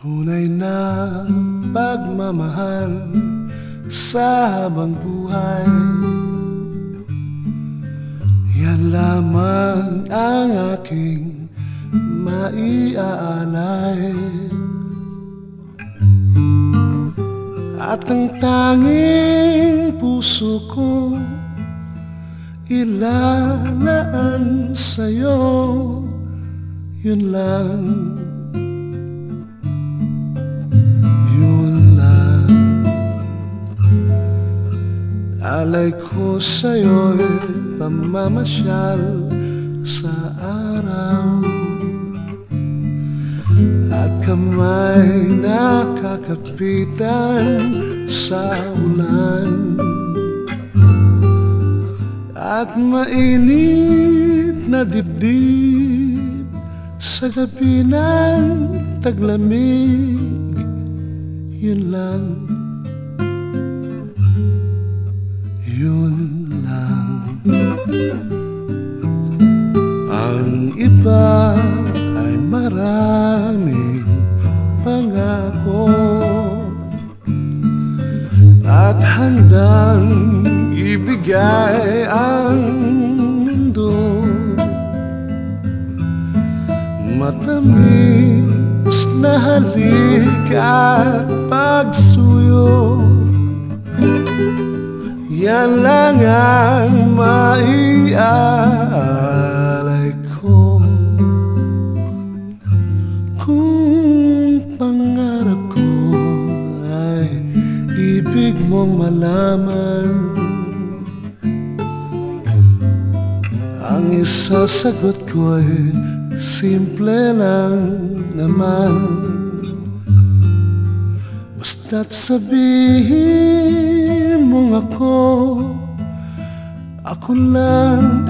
Tunay na pagmamahal sa habang buhay. Yan lamang ang aking maiaalay. At ang tanging puso ko ilalaan sa'yo. Yun lang Alay ko sa'yo'y pamamasyal sa araw. At kamay nakakapitan sa ulan. At mainit na dibdib Sa gabi ng taglamig Yun lang Ang iba ay maraming pangako At handang ibigay ang mundo. Matamis na halik at pagsuyo. Yan lang ang maialay mong malaman. Ang isasagot ko ay simple lang naman. Basta't sabihin mong ako Ako lang ang